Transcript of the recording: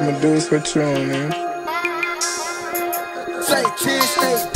I'ma do this for you, man. Say 10 stay.